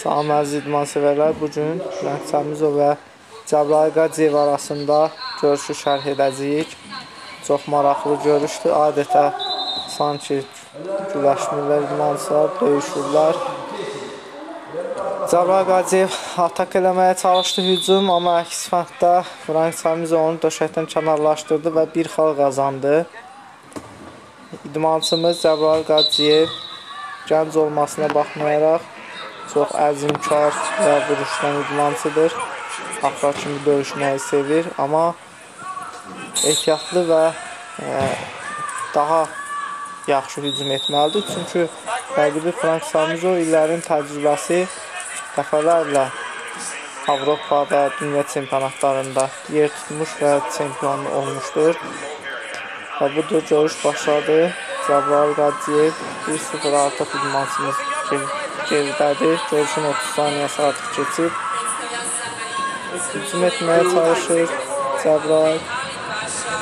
Salam əziz idman sevərlər. Bu gün Rəng Samizov və Cəbrayıl Qaciyev arasında görüşü şərh edəcəyik. Çox maraqlı görüşdür. Adətə sanki güləşmirlər, idmançılar döyüşürlər. Cəbrayıl Qaciyev atak eləməyə çalışdı hücum, amma əks fənddə Rəng Samizov onu döşəkdən kənarlaşdırdı və bir xal qazandı. İdmançımız Cəbrayıl Qaciyev gənc olmasına baxmayaraq çox əzmkar və vuruşdan idmançıdır. Axıra kimi döyüşməyi sevir, amma ehtiyatlı və e, daha yaxşı hücum etməlidir. Çünki rəqibi Frank Samizo illərin təcrübəsi dəfələrlə Avropada, dünya çempionatlarında yer tutmuş və çempion olmuşdur. Və budur görüş başladı. Cəbrayıl Qaciyev 1-0 artıq idmançımız geridədir. Görüşün 30 saniyəsi artıq keçib. Hücum etməyə çalışır Cəbrayıl.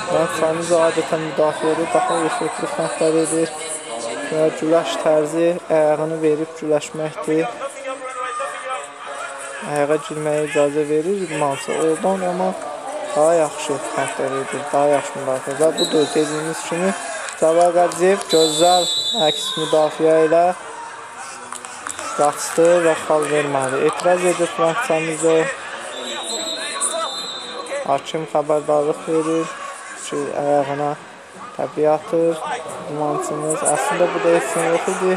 Rənd Samiz adətən müdafiədə daha effektli fəndlər edir və güləş tərzi ayağını verib güləşməkdir. Ayağa girməyə icazə verir idmançı. Oradan amma daha yaxşı fəndlər edir, daha yaxşı müdafiə. Və budur dediyimiz kimi Cəbrayıl Qaciyev gözəl əks müdafiə ilə qaçdı və xal vermədi. Etiraz edir Frank Samizo. Hakim xəbərdarlıq verir ki, ayağına təbii atır. İmançımız əslində bu da nə yox idi.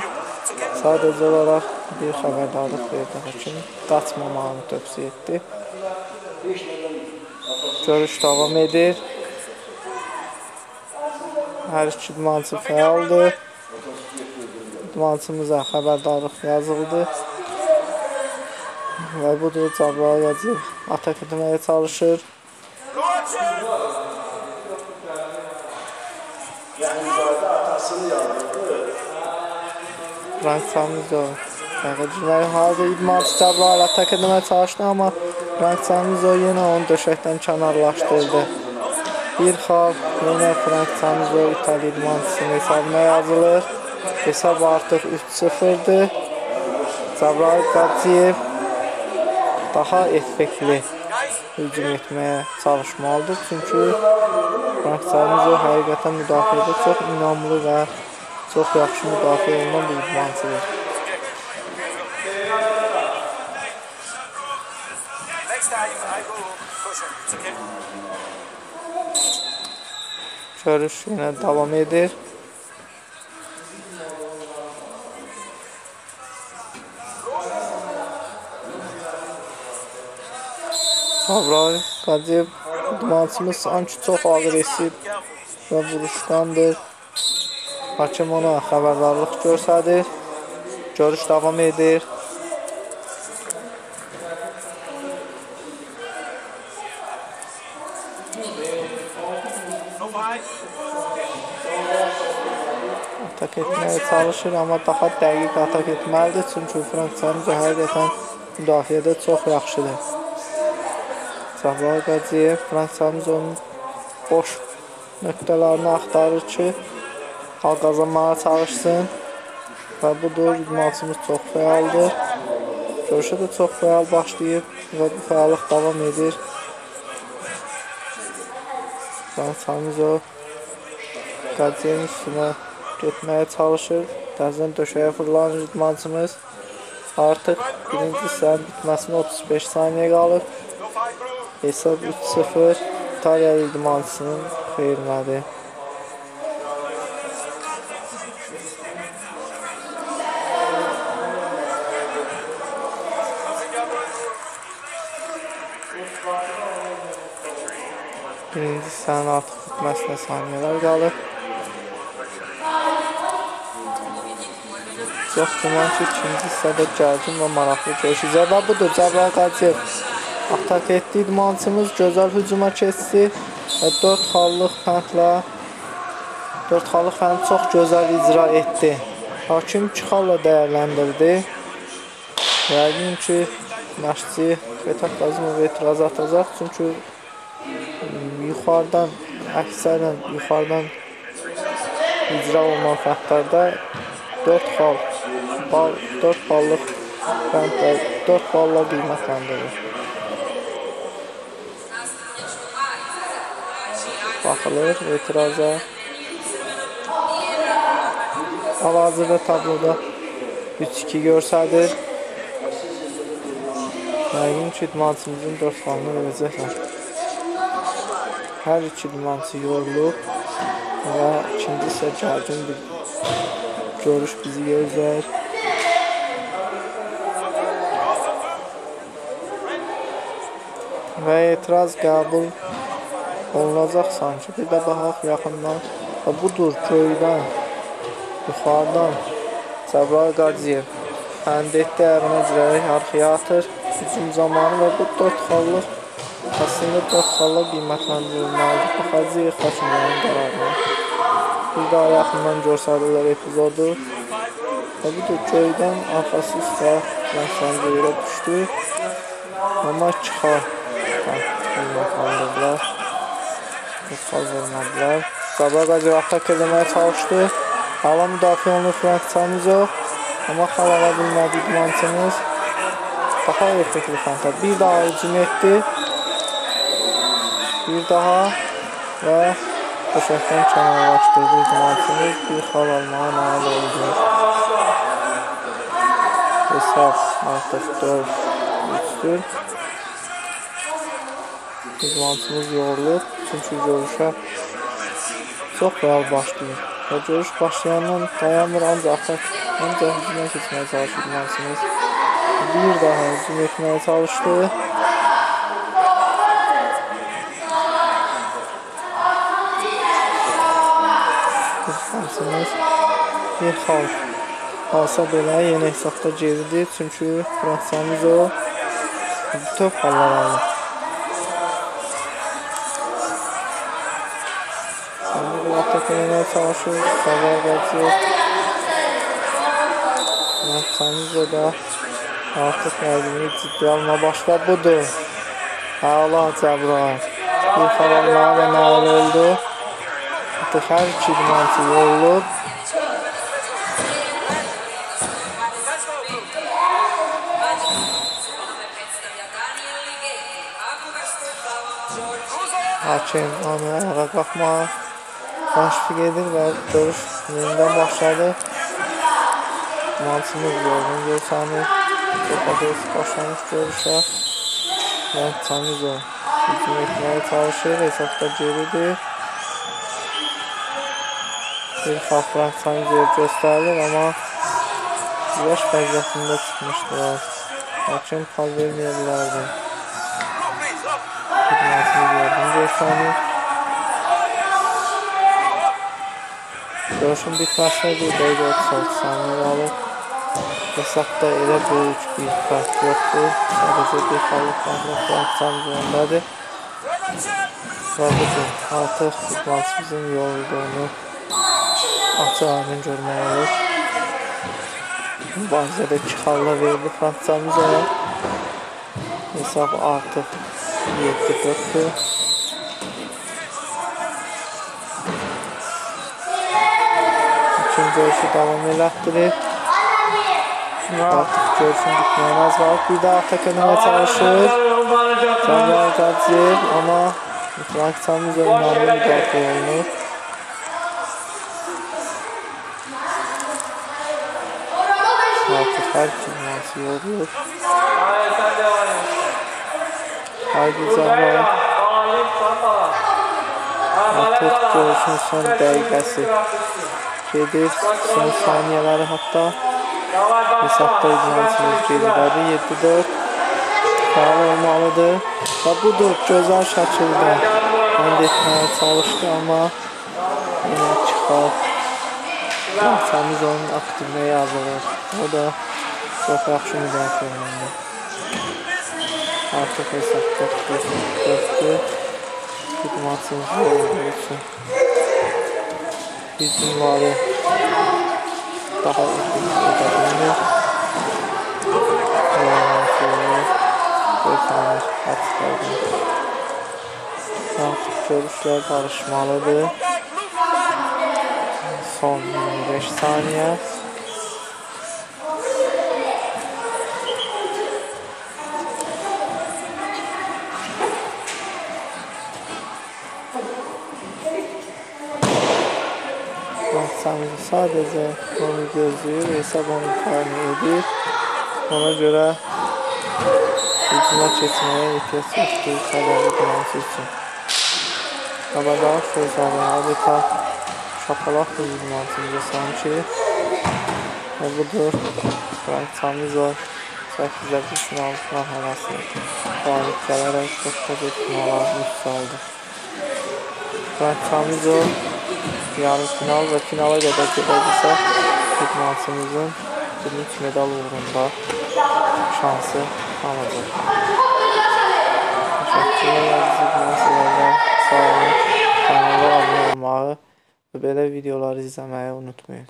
Sadəcə olaraq bir xəbərdarlıq verdi hakim. Qaçmamağını tövsiyə etdi. Görüş davam edir. Hər iki idmançı fəaldır idmançımıza xəbərdarlıq yazıldı. Və budur Cəbrayıl Qaciyev atak etməyə çalışır. Frank Samizo Qəqəcilər halda idmançı Cəbrayıl atak etməyə çalışdı, amma Frank Samizo yenə onu döşəkdən kənarlaşdırdı. Bir xal yenə Frank Samizo İtaliya idmançısının hesabına yazılır. Hesab artıq 3-0-dır. Cəbrayıl Qaciyev daha effektli hücum etməyə çalışmalıdır. Çünki Fransayımız həqiqətən müdafiədə çox inamlı və çox yaxşı müdafiə olunan bir idmançıdır. Görüş yenə davam edir. Avray Qaciyev idmançımız sanki çox aqressiv və vuruşdandır. Hakim ona xəbərdarlıq göstərir. Görüş davam edir. Atak etməyə çalışır, amma daha dəqiq atak etməlidir. Çünki Fransanca həqiqətən müdafiədə çox yaxşıdır. Cəbrayıl Qaciyev Fransamız onun boş nöqtələrini axtarır ki, hal qazanmağa çalışsın. Və budur, idmançımız çox fəaldır. Görüşə də çox fəal başlayıb və bu fəallıq davam edir. Fransamız o Qaciyevin üstünə getməyə çalışır. Təzən döşəyə fırlanır idmançımız. Artıq birinci hissənin bitməsinə 35 saniyə qalıb. Hesab 3-0 İtaliya idmançısının xeyrinədir. Birinci hissənin artıq bitməsinə saniyələr qalıb. Çox güman ki, ikinci hissədə gərgin və maraqlı görüşəcək. Və budur, Cəbrayıl Qaciyev atak etdi. İdmançımız gözəl hücuma keçdi və 4 xallıq fəndlə 4 xallıq fənd çox gözəl icra etdi. Hakim 2 xalla dəyərləndirdi. Yəqin ki, məşqçi Fetah Qazimov etiraz atacaq, çünki yuxarıdan əksərən yuxarıdan icra olunan fəndlərdə 4 xal bal 4 ballıq Bəndə 4 balla qiymətləndirir. Baxılır etiraza. Hal-hazırda tabloda 3-2 görsədir. Yəqin ki, idmançımızın 4 balını verəcəklər. Hər iki idmançı yorulub və ikinci isə gərgin bir görüş bizi gözləyir. Və etiraz qəbul olunacaq sanki. Bir də baxaq yaxından. Və budur göydən, yuxarıdan Cəbrayıl Qaciyev Həndetdə ərinə girərək arxaya atır. Hücum zamanı və bu 4 xallıq əslində 4 xalla qiymətləndirilməlidir. Baxacağıq hakimlərin qərarına. Bir daha yaxından görsədilər epizodu. Və bu da göydən arxası üstə Lənkəndə yerə düşdü. Amma 2 xal qiymətləndirdilər. 3 xal vermədilər. Qaciyev atak eləməyə çalışdı. Hala müdafiə olunur Frank Çamizo. Amma xal ala bilmədi idmançımız. Daha effektli fanta. Bir daha hücum etdi. Bir daha və köşəkdən kənarlaşdırdı idmançımız. Bir xal almağa nail oldu. Hesab artıq 4-3-dür. İdmançımız yorulub. Çünki görüşə çox real başlayır. Və görüş başlayandan dayanmır, ancaq atak, ancaq hücuma keçməyə çalışır idmançımız. Bir daha hücum etməyə çalışdı. İdmançımız bir xal alsa belə yeni hesabda geridir. Çünki Fransiyamız o bütöv xallar alır. Atak eləməyə çalışır. Səvər qaçır. Məqsəmizlə də artıq nəqlini ciddi alma başla budur. Əla Cəbrayil. Bir da nail oldu. Artıq hər iki idmançı yorulub. Hakim onu ayağa qalxmağa təşviq edir və görüş yenidən başladı. Mansımız yorğun görsənir. Çox adresi başlamış görüşə. Və Çamizo hücum etməyə çalışır. Hesabda geridir. Bir xalqlar Çamizoya göstərilir, amma yaş vəziyyətində çıxmışdılar. Lakin pal verməyə bilərdi. Xidmətini yorğun görsənir. Görüşün bitməsinə bir dəqiqə 36 saniyə qalıb. Hesabda elə böyük bir fərq yoxdur. Sadəcə bir xalq fərqlə Fransam üzərindədir. Və budur, artıq futbolçumuzun yorulduğunu açıq aydın görmək olur. Mübarizədə 2 xalla verdi Fransamız ona. Hesab artıq 7-4-dür. Görüşü davam elətdirir. Artıq görüşün bitməyən az var. Bir daha atak eləməyə çalışır. Cəbrayıl Qaciyev, amma Frank Çamizo inanlı müdafiə olunur. Artıq hər iki nüansı yorulur. Haydi Cəbrayıl. Artıq görüşün son dəqiqəsi gedir. Son saniyeleri hatta hesapta idmansınız geridədir. 7-4 faal olmalıdır. Və budur, gözəl şəkildə hənd etməyə çalışdı, amma yenə çıxar. Bahçəmiz onun aktivliyə yazılır. O da çox yaxşı müdafiə olundu. Artıq hesabda 4-4-dür. İdmansınız olduğu üçün hücumları daha uzun edebilir. Görsənir açıqlardan. Artıq görüşlər barışmalıdır. Son 25 saniyə. İdmançılarımız sadəcə onu gözləyir, hesab onu təyin edir. Ona görə hücuma keçməyə ehtiyac yoxdur Xəbər idmançı üçün. Xəbərdarlıq sözləri adeta şapalaq idmançımıza sanki və budur Frank Çamizov 8-ci final mərhələsi qalib gələrək 9 finala yüksəldi. Frank Çamizov yarı final və finala qədər gedəcəksə idmançımızın gümüş medal uğrunda şansı alacaq. Təşəkkürlər əziz idmançılarlar. Sağ olun. Kanala abunə olmağı və belə videoları izləməyi unutmayın.